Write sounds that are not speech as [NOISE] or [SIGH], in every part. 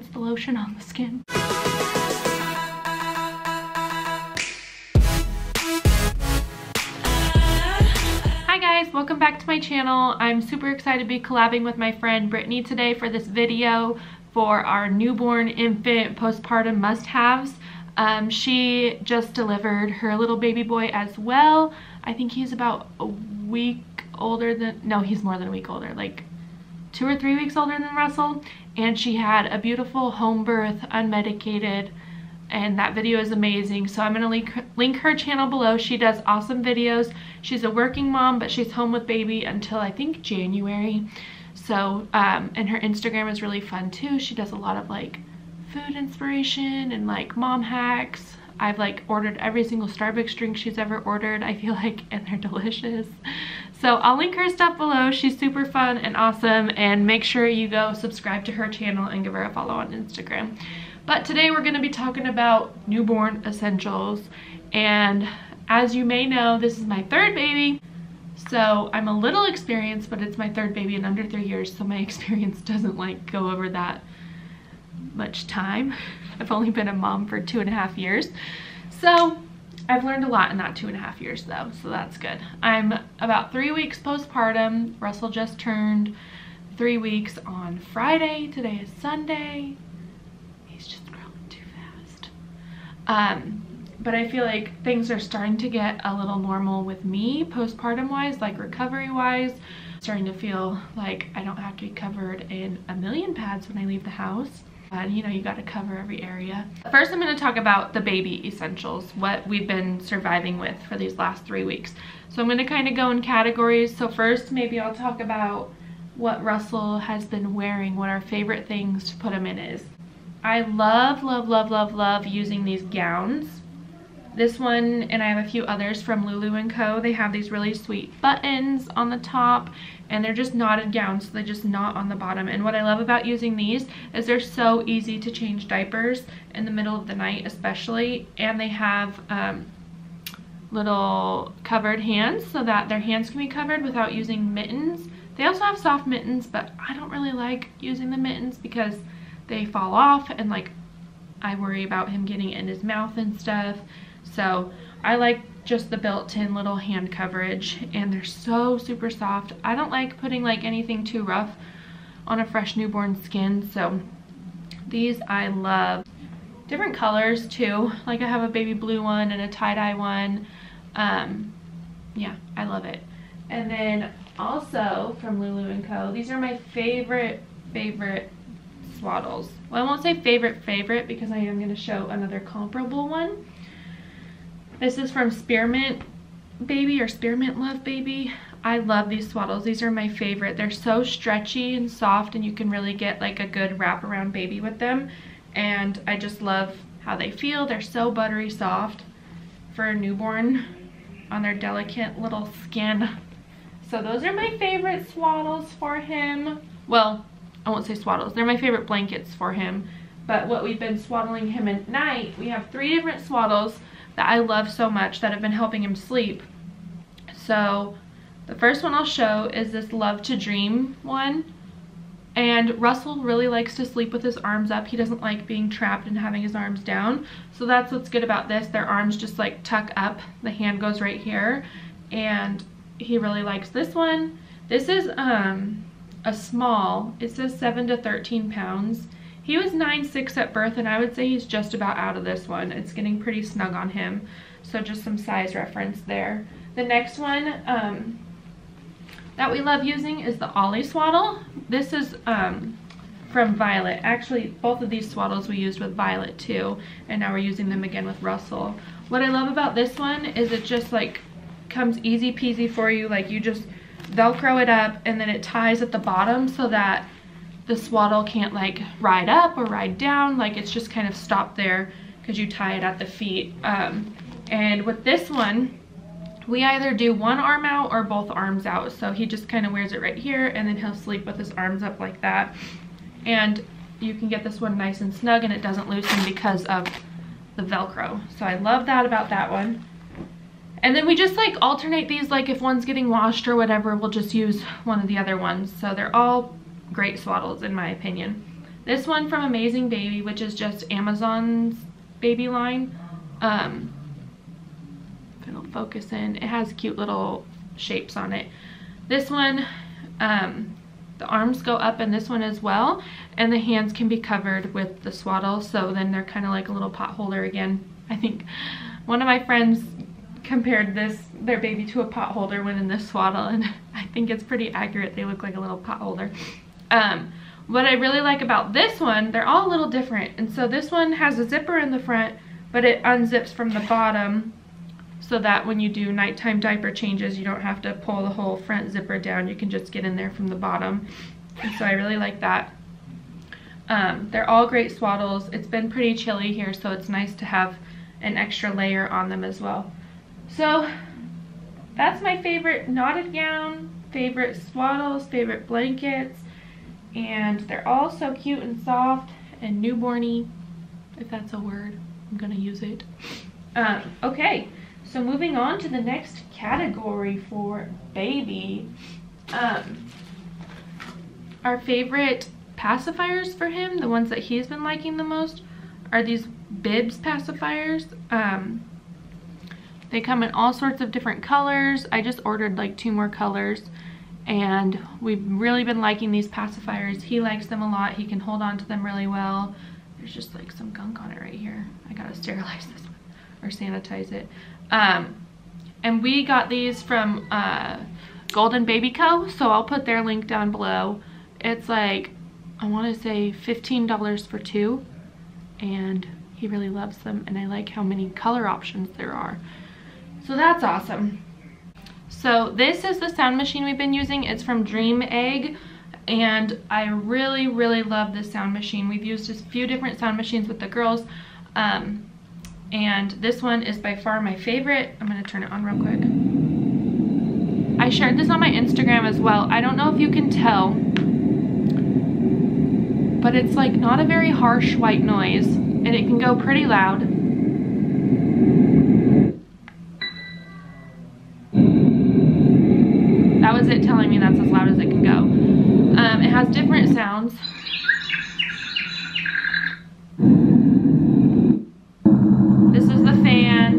puts the lotion on the skin. Hi guys, welcome back to my channel. I'm super excited to be collabing with my friend Brittany today for this video for our newborn infant postpartum must-haves. Um, she just delivered her little baby boy as well. I think he's about a week older than, no, he's more than a week older, like two or three weeks older than Russell. And she had a beautiful home birth, unmedicated, and that video is amazing. So I'm gonna link, link her channel below. She does awesome videos. She's a working mom, but she's home with baby until I think January. So, um, and her Instagram is really fun too. She does a lot of like food inspiration and like mom hacks. I've like ordered every single Starbucks drink she's ever ordered, I feel like, [LAUGHS] and they're delicious. So I'll link her stuff below. She's super fun and awesome and make sure you go subscribe to her channel and give her a follow on Instagram. But today we're gonna be talking about newborn essentials and as you may know, this is my third baby. So I'm a little experienced, but it's my third baby in under three years, so my [LAUGHS] experience doesn't like go over that much time. [LAUGHS] I've only been a mom for two and a half years. So I've learned a lot in that two and a half years though, so that's good. I'm about three weeks postpartum. Russell just turned three weeks on Friday. Today is Sunday. He's just growing too fast. Um, but I feel like things are starting to get a little normal with me postpartum wise, like recovery wise. Starting to feel like I don't have to be covered in a million pads when I leave the house and you know you got to cover every area. First i'm going to talk about the baby essentials what we've been surviving with for these last three weeks. So i'm going to kind of go in categories. So first maybe i'll talk about what russell has been wearing what our favorite things to put him in is. I love love love love love using these gowns this one and I have a few others from Lulu & Co. They have these really sweet buttons on the top and they're just knotted gowns so they just knot on the bottom and what I love about using these is they're so easy to change diapers in the middle of the night especially and they have um, little covered hands so that their hands can be covered without using mittens. They also have soft mittens but I don't really like using the mittens because they fall off and like I worry about him getting in his mouth and stuff so I like just the built-in little hand coverage and they're so super soft. I don't like putting like anything too rough on a fresh newborn skin. So these I love. Different colors too. Like I have a baby blue one and a tie-dye one. Um, yeah, I love it. And then also from Lulu & Co. These are my favorite, favorite swaddles. Well, I won't say favorite, favorite because I am going to show another comparable one. This is from Spearmint Baby or Spearmint Love Baby. I love these swaddles. These are my favorite. They're so stretchy and soft and you can really get like a good wraparound baby with them. And I just love how they feel. They're so buttery soft for a newborn on their delicate little skin. So those are my favorite swaddles for him. Well, I won't say swaddles. They're my favorite blankets for him. But what we've been swaddling him at night, we have three different swaddles that I love so much that have been helping him sleep. So the first one I'll show is this Love to Dream one. And Russell really likes to sleep with his arms up. He doesn't like being trapped and having his arms down. So that's what's good about this. Their arms just like tuck up. The hand goes right here. And he really likes this one. This is um, a small. It says 7 to 13 pounds. He was 9'6 at birth and I would say he's just about out of this one. It's getting pretty snug on him. So just some size reference there. The next one um, that we love using is the Ollie Swaddle. This is um, from Violet. Actually, both of these swaddles we used with Violet too. And now we're using them again with Russell. What I love about this one is it just like comes easy peasy for you. Like you just Velcro it up and then it ties at the bottom so that the swaddle can't like ride up or ride down like it's just kind of stopped there because you tie it at the feet. Um, and with this one we either do one arm out or both arms out. So he just kind of wears it right here and then he'll sleep with his arms up like that. And you can get this one nice and snug and it doesn't loosen because of the velcro. So I love that about that one. And then we just like alternate these like if one's getting washed or whatever we'll just use one of the other ones. So they're all great swaddles in my opinion. This one from Amazing Baby, which is just Amazon's baby line. Um, if it'll focus in, it has cute little shapes on it. This one, um, the arms go up in this one as well, and the hands can be covered with the swaddle, so then they're kind of like a little pot holder again. I think one of my friends compared this, their baby to a pot holder when in this swaddle, and [LAUGHS] I think it's pretty accurate. They look like a little pot holder. Um, what I really like about this one, they're all a little different. And so this one has a zipper in the front, but it unzips from the bottom so that when you do nighttime diaper changes, you don't have to pull the whole front zipper down. You can just get in there from the bottom. And so I really like that. Um, they're all great swaddles. It's been pretty chilly here, so it's nice to have an extra layer on them as well. So that's my favorite knotted gown, favorite swaddles, favorite blankets and they're all so cute and soft and newborny if that's a word. I'm gonna use it. Um, okay so moving on to the next category for baby. Um, our favorite pacifiers for him the ones that he's been liking the most are these bibs pacifiers. Um, they come in all sorts of different colors. I just ordered like two more colors and we've really been liking these pacifiers. He likes them a lot. He can hold on to them really well. There's just like some gunk on it right here. I gotta sterilize this one or sanitize it. Um, and we got these from uh, Golden Baby Co. So I'll put their link down below. It's like, I wanna say $15 for two. And he really loves them. And I like how many color options there are. So that's awesome. So this is the sound machine we've been using. It's from Dream Egg and I really, really love this sound machine. We've used a few different sound machines with the girls um, and this one is by far my favorite. I'm gonna turn it on real quick. I shared this on my Instagram as well. I don't know if you can tell, but it's like not a very harsh white noise and it can go pretty loud. Sounds. This is the fan.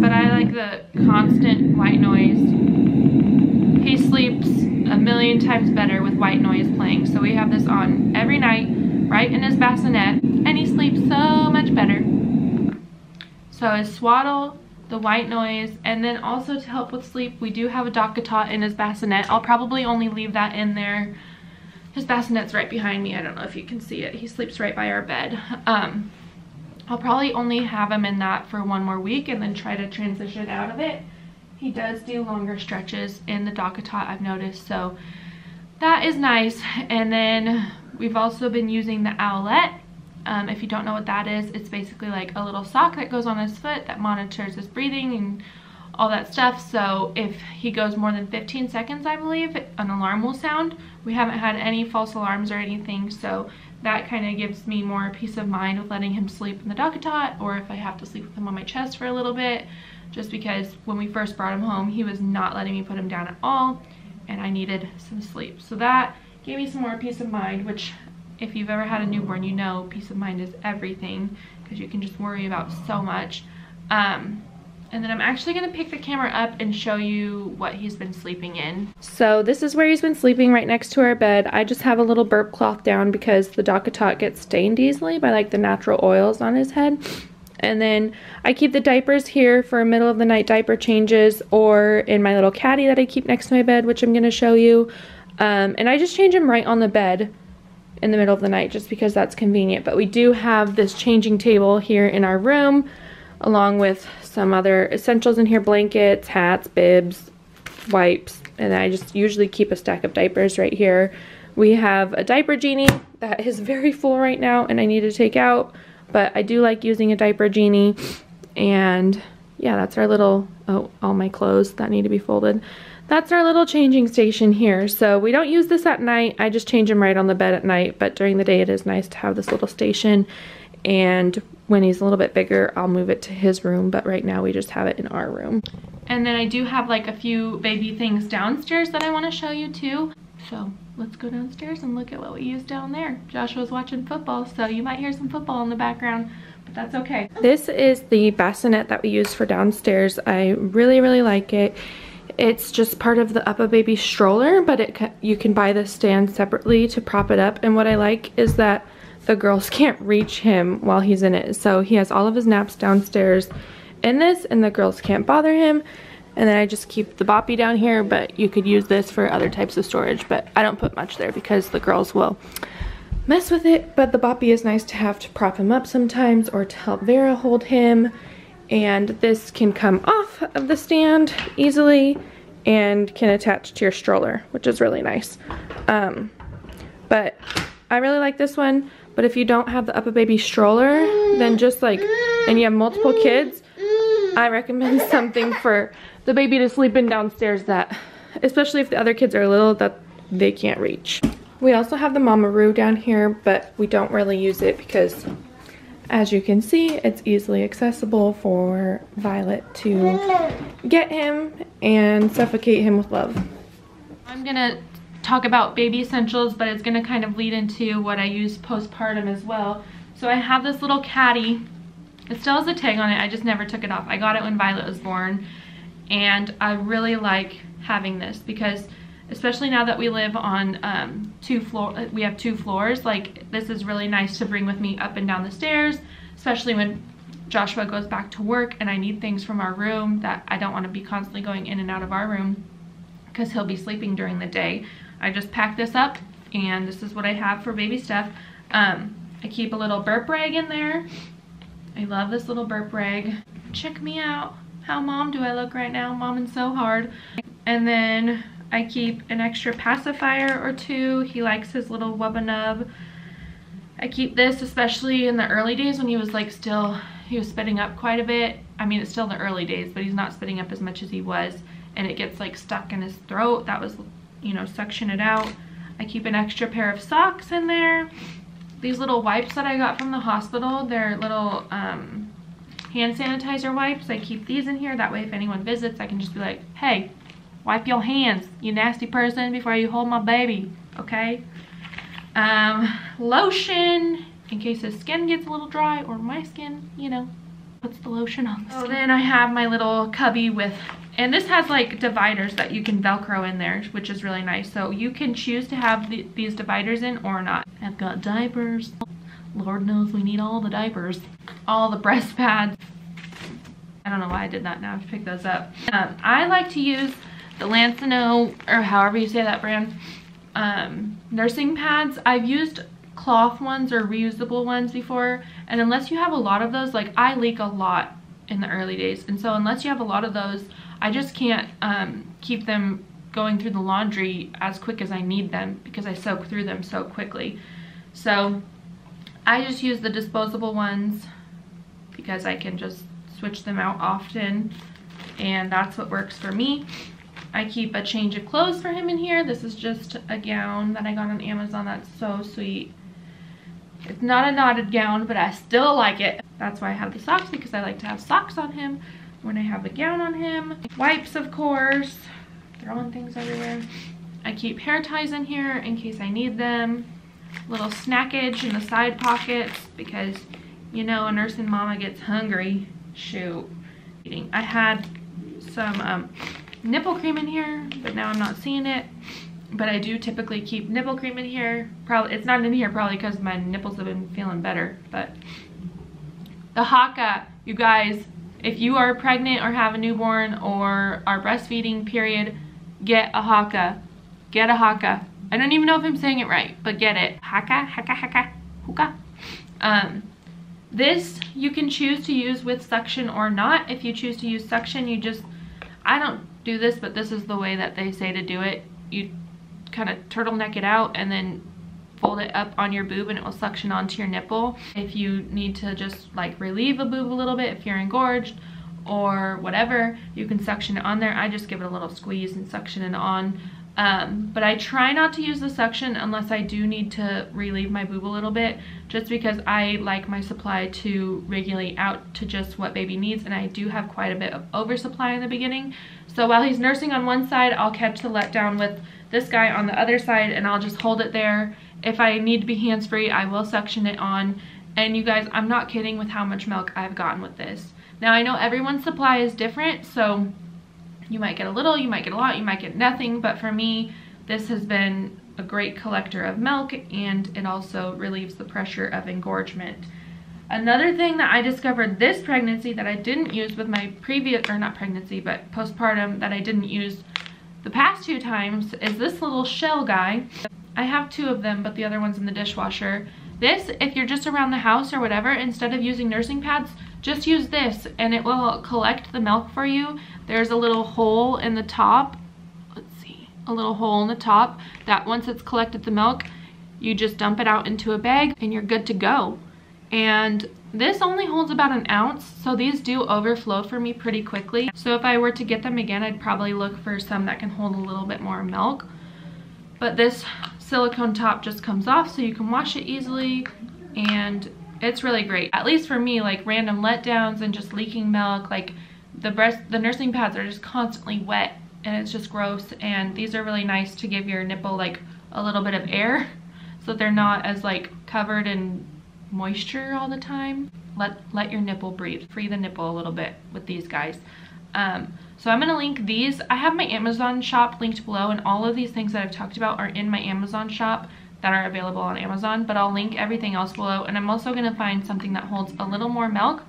But I like the constant white noise. He sleeps a million times better with white noise playing. So we have this on every night, right in his bassinet. And he sleeps so much better. So his swaddle the white noise, and then also to help with sleep, we do have a DockATot in his bassinet. I'll probably only leave that in there. His bassinet's right behind me. I don't know if you can see it. He sleeps right by our bed. Um, I'll probably only have him in that for one more week and then try to transition out of it. He does do longer stretches in the DockATot, I've noticed, so that is nice. And then we've also been using the Owlet um, if you don't know what that is, it's basically like a little sock that goes on his foot that monitors his breathing and all that stuff. So if he goes more than 15 seconds, I believe, an alarm will sound. We haven't had any false alarms or anything, so that kind of gives me more peace of mind with letting him sleep in the DockATot or if I have to sleep with him on my chest for a little bit, just because when we first brought him home, he was not letting me put him down at all, and I needed some sleep. So that gave me some more peace of mind, which if you've ever had a newborn, you know peace of mind is everything because you can just worry about so much. Um, and then I'm actually going to pick the camera up and show you what he's been sleeping in. So this is where he's been sleeping right next to our bed. I just have a little burp cloth down because the DockATot gets stained easily by like the natural oils on his head. And then I keep the diapers here for middle of the night diaper changes or in my little caddy that I keep next to my bed, which I'm going to show you. Um, and I just change him right on the bed in the middle of the night just because that's convenient. But we do have this changing table here in our room along with some other essentials in here, blankets, hats, bibs, wipes, and I just usually keep a stack of diapers right here. We have a diaper genie that is very full right now and I need to take out, but I do like using a diaper genie and yeah, that's our little, oh, all my clothes that need to be folded that's our little changing station here. So we don't use this at night. I just change him right on the bed at night. But during the day, it is nice to have this little station. And when he's a little bit bigger, I'll move it to his room. But right now, we just have it in our room. And then I do have like a few baby things downstairs that I want to show you too. So let's go downstairs and look at what we use down there. Joshua's watching football, so you might hear some football in the background, but that's okay. This is the bassinet that we use for downstairs. I really, really like it. It's just part of the Up A UPPAbaby stroller, but it you can buy the stand separately to prop it up. And what I like is that the girls [LAUGHS] can't reach him while he's in it. So he has all of his naps downstairs in this and the girls can't bother him. And then I just keep the boppy down here, but you could use this for other types of storage, but I don't put much there because the girls will mess with it. But the boppy is nice to have to prop him up sometimes or to help Vera hold him. And this can come off of the stand easily and can attach to your stroller, which is really nice. Um, but I really like this one. But if you don't have the UPPAbaby stroller, then just like, and you have multiple kids, I recommend [LAUGHS] something for the baby to sleep in downstairs that, especially if the other kids are little, that they can't reach. We also have the Mamaroo down here, but we don't really use it because as you can see, it's easily accessible for Violet to get him and suffocate him with love. I'm gonna talk about baby essentials, but it's gonna kind of lead into what I use postpartum as well. So I have this little caddy. It still has a tag on it, I just never took it off. I got it when Violet was born, and I really like having this because especially now that we live on um, two floor, we have two floors, like this is really nice to bring with me up and down the stairs, especially when Joshua goes back to work and I need things from our room that I don't want to be constantly going in and out of our room because he'll be sleeping during the day. I just pack this up and this is what I have for baby stuff. Um, I keep a little burp rag in there. I love this little burp rag. Check me out. How mom do I look right now? Mom and so hard. And then I keep an extra pacifier or two. He likes his little Wubba. I keep this especially in the early days when he was like still, he was spitting up quite a bit. I mean, it's still the early days, but he's not spitting up as much as he was. And it gets like stuck in his throat. That was, you know, suction it out. I keep an extra pair of socks in there. These little wipes that I got from the hospital, they're little um, hand sanitizer wipes. I keep these in here. That way if anyone visits, I can just be like, hey, Wipe your hands, you nasty person, before you hold my baby, okay? Um, lotion, in case his skin gets a little dry, or my skin, you know, puts the lotion on the skin. Oh, then I have my little cubby with, and this has like dividers that you can Velcro in there, which is really nice. So you can choose to have the, these dividers in or not. I've got diapers. Lord knows we need all the diapers. All the breast pads. I don't know why I did that now. I have to pick those up. Um, I like to use the Lansinoh, or however you say that brand, um, nursing pads. I've used cloth ones or reusable ones before, and unless you have a lot of those, like I leak a lot in the early days, and so unless you have a lot of those, I just can't um, keep them going through the laundry as quick as I need them because I soak through them so quickly. So I just use the disposable ones because I can just switch them out often and that's what works for me. I keep a change of clothes for him in here. This is just a gown that I got on Amazon. That's so sweet. It's not a knotted gown, but I still like it. That's why I have the socks, because I like to have socks on him when I have a gown on him. Wipes, of course. Throwing things everywhere. I keep hair ties in here in case I need them. Little snackage in the side pockets, because, you know, a nursing mama gets hungry. Shoot. Eating. I had some um, nipple cream in here, but now I'm not seeing it. But I do typically keep nipple cream in here. Probably It's not in here probably because my nipples have been feeling better. But the Haakaa, you guys, if you are pregnant or have a newborn or are breastfeeding period, get a Haakaa. Get a Haakaa. I don't even know if I'm saying it right, but get it. Haakaa, Haakaa, Haakaa, Hooka. Um, this you can choose to use with suction or not. If you choose to use suction, you just, I don't do this, but this is the way that they say to do it. You kind of turtleneck it out and then fold it up on your boob and it will suction onto your nipple. If you need to just like relieve a boob a little bit, if you're engorged or whatever, you can suction it on there. I just give it a little squeeze and suction it on. Um, but I try not to use the suction unless I do need to relieve my boob a little bit just because I like my supply to regulate out to just what baby needs and I do have quite a bit of oversupply in the beginning so while he's nursing on one side, I'll catch the letdown with this guy on the other side and I'll just hold it there. If I need to be hands-free, I will suction it on. And you guys, I'm not kidding with how much milk I've gotten with this. Now I know everyone's supply is different, so you might get a little, you might get a lot, you might get nothing, but for me, this has been a great collector of milk and it also relieves the pressure of engorgement. Another thing that I discovered this pregnancy that I didn't use with my previous, or not pregnancy, but postpartum that I didn't use the past two times is this little shell guy. I have two of them, but the other one's in the dishwasher. This, if you're just around the house or whatever, instead of using nursing pads, just use this and it will collect the milk for you. There's a little hole in the top Let's see, a little hole in the top that once it's collected the milk, you just dump it out into a bag and you're good to go. And this only holds about an ounce, so these do overflow for me pretty quickly. So if I were to get them again, I'd probably look for some that can hold a little bit more milk. But this silicone top just comes off so you can wash it easily and it's really great. At least for me, like random letdowns and just leaking milk, like the breast, the nursing pads are just constantly wet and it's just gross and these are really nice to give your nipple like a little bit of air so they're not as like covered in moisture all the time let let your nipple breathe free the nipple a little bit with these guys. Um, so i'm going to link these. I have my amazon shop linked below and all of these things that i've talked about are in my amazon shop that are available on amazon but i'll link everything else below and i'm also going to find something that holds a little more milk.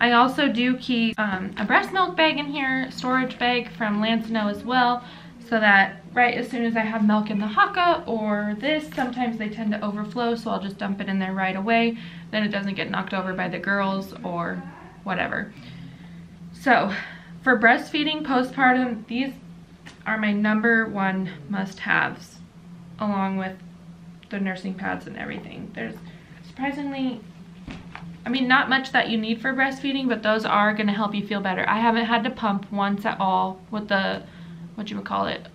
I also do keep um, a breast milk bag in here, storage bag from Lansinoh as well, so that right as soon as I have milk in the Haakaa or this, sometimes they tend to overflow, so I'll just dump it in there right away. Then it doesn't get knocked over by the girls or whatever. So for breastfeeding postpartum, these are my number one must-haves along with the nursing pads and everything. There's surprisingly I mean, not much that you need for breastfeeding, but those are going to help you feel better. I haven't had to pump once at all with the, what you would call it,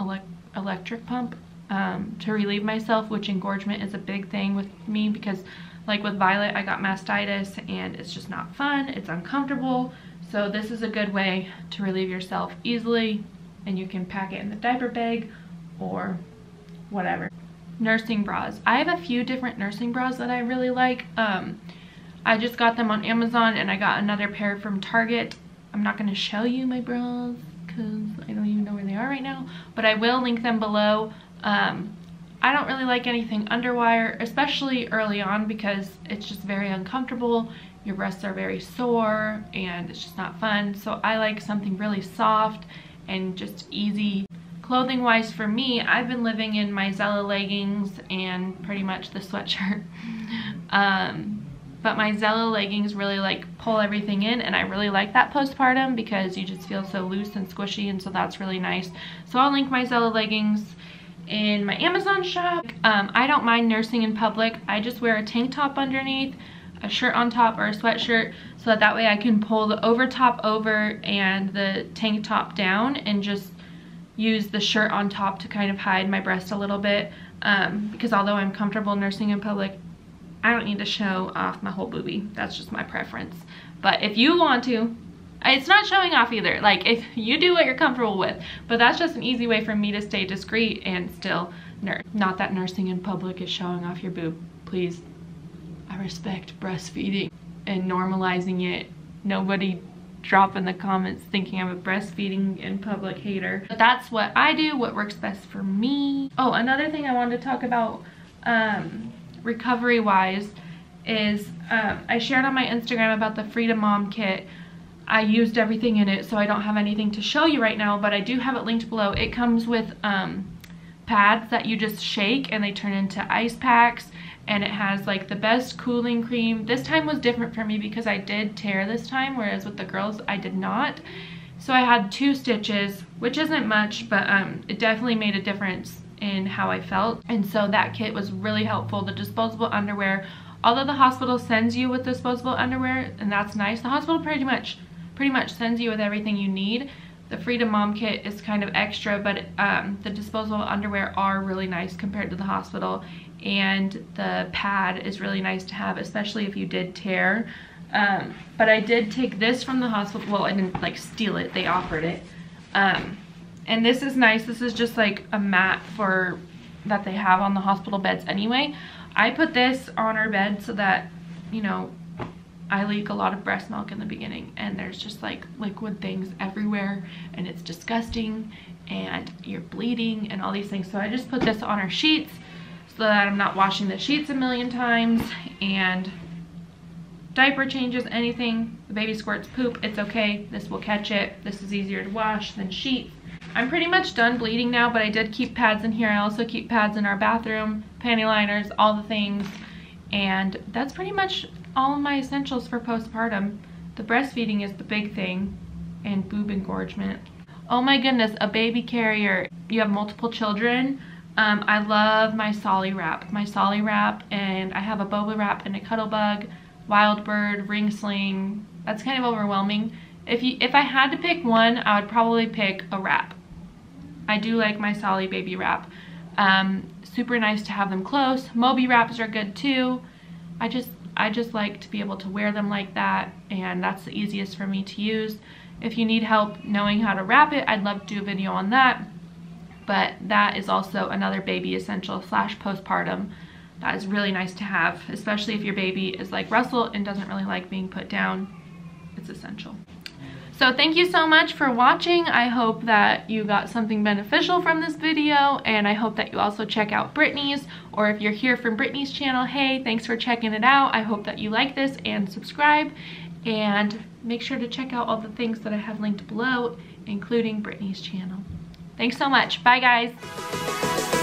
elect electric pump um, to relieve myself, which engorgement is a big thing with me because like with Violet, I got mastitis and it's just not fun. It's uncomfortable. So this is a good way to relieve yourself easily and you can pack it in the diaper bag or whatever nursing bras. I have a few different nursing bras that I really like. Um, I just got them on Amazon and I got another pair from Target. I'm not going to show you my bras because I don't even know where they are right now, but I will link them below. Um, I don't really like anything underwire, especially early on because it's just very uncomfortable. Your breasts are very sore and it's just not fun. So I like something really soft and just easy Clothing wise for me, I've been living in my Zella leggings and pretty much the sweatshirt. [LAUGHS] um, but my Zella leggings really like pull everything in and I really like that postpartum because you just feel so loose and squishy and so that's really nice. So I'll link my Zella leggings in my Amazon shop. Um, I don't mind nursing in public. I just wear a tank top underneath, a shirt on top or a sweatshirt so that that way I can pull the over top over and the tank top down and just use the shirt on top to kind of hide my breast a little bit um, because although I'm comfortable nursing in public, I don't need to show off my whole boobie. That's just my preference. But if you want to, it's not showing off either. Like if you do what you're comfortable with, but that's just an easy way for me to stay discreet and still nurse. Not that nursing in public is showing off your boob. Please, I respect breastfeeding and normalizing it. Nobody drop in the comments thinking I'm a breastfeeding in public hater. But that's what I do, what works best for me. Oh, another thing I wanted to talk about um, recovery wise is um, I shared on my Instagram about the Frida Mom kit. I used everything in it so I don't have anything to show you right now but I do have it linked below. It comes with um, pads that you just shake and they turn into ice packs and it has like the best cooling cream. This time was different for me because I did tear this time, whereas with the girls I did not. So I had two stitches, which isn't much, but um, it definitely made a difference in how I felt. And so that kit was really helpful. The disposable underwear, although the hospital sends you with disposable underwear, and that's nice, the hospital pretty much pretty much sends you with everything you need. The Frida Mom kit is kind of extra, but um, the disposable underwear are really nice compared to the hospital and the pad is really nice to have, especially if you did tear. Um, but I did take this from the hospital. Well, I didn't like steal it. They offered it. Um, And this is nice. This is just like a mat for that they have on the hospital beds anyway. I put this on our bed so that, you know, I leak a lot of breast milk in the beginning and there's just like liquid things everywhere and it's disgusting and you're bleeding and all these things. So I just put this on our sheets so that I'm not washing the sheets a million times and diaper changes, anything, the baby squirts poop, it's okay. This will catch it. This is easier to wash than sheets. I'm pretty much done bleeding now, but I did keep pads in here. I also keep pads in our bathroom, panty liners, all the things. And that's pretty much all of my essentials for postpartum. The breastfeeding is the big thing and boob engorgement. Oh my goodness, a baby carrier. You have multiple children. Um, I love my Solly wrap. My Solly wrap and I have a boba wrap and a cuddle bug, wild bird, ring sling. That's kind of overwhelming. If you if I had to pick one, I would probably pick a wrap. I do like my Solly baby wrap. Um, super nice to have them close. Moby wraps are good too. I just I just like to be able to wear them like that and that's the easiest for me to use. If you need help knowing how to wrap it, I'd love to do a video on that. But that is also another baby essential slash postpartum that is really nice to have, especially if your baby is like Russell and doesn't really like being put down. It's essential. So thank you so much for watching. I hope that you got something beneficial from this video and I hope that you also check out Brittany's or if you're here from Brittany's channel, hey, thanks for checking it out. I hope that you like this and subscribe and make sure to check out all the things that I have linked below, including Brittany's channel. Thanks so much. Bye guys.